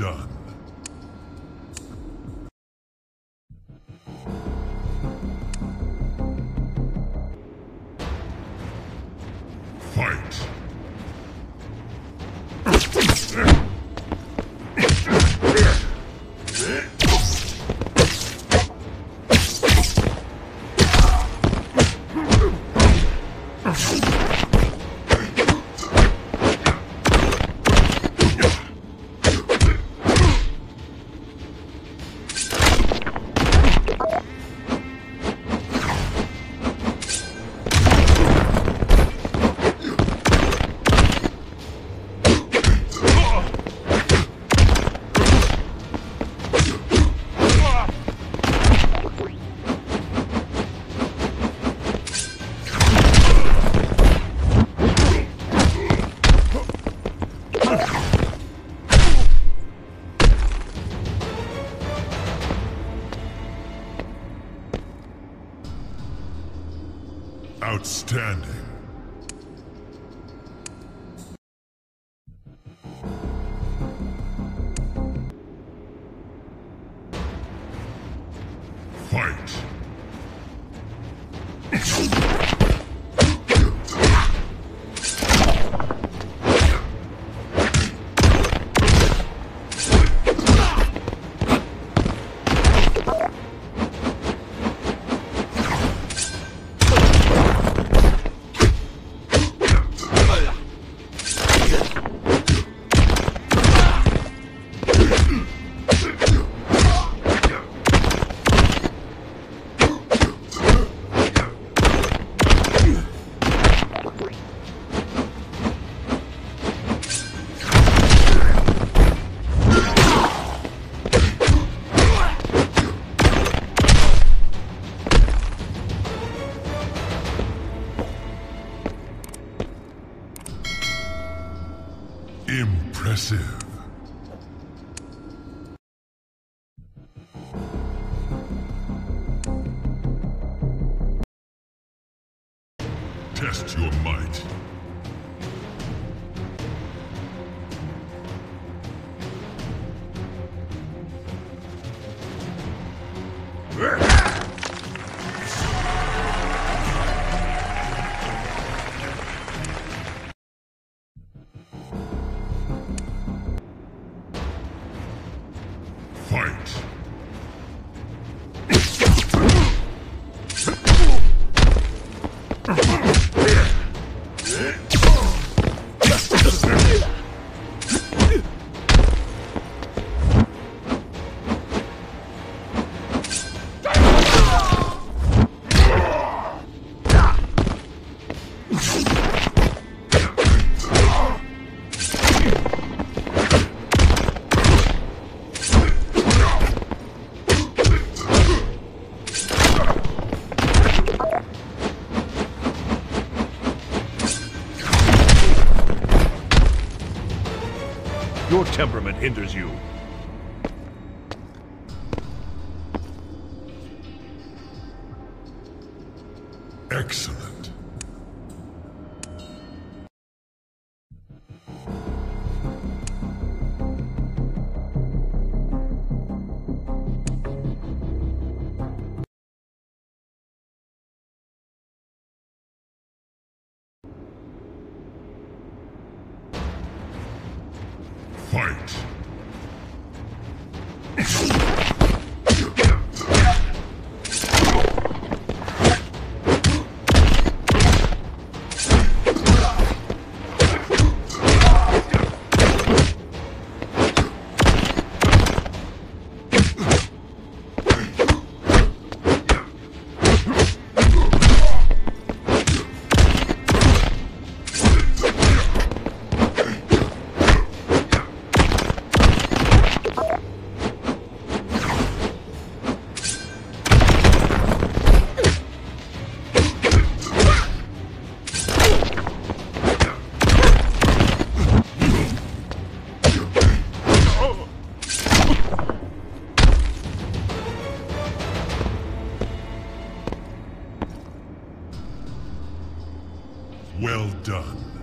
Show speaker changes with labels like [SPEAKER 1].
[SPEAKER 1] done. Fight! Outstanding. Fight! Impressive. Test your might.
[SPEAKER 2] Your temperament hinders you.
[SPEAKER 1] Excellent. Well done.